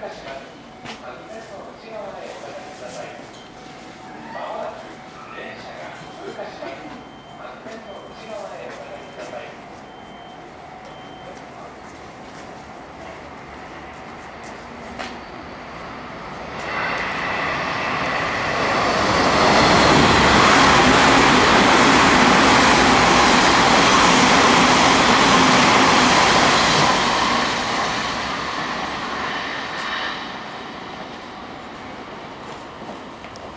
かしら。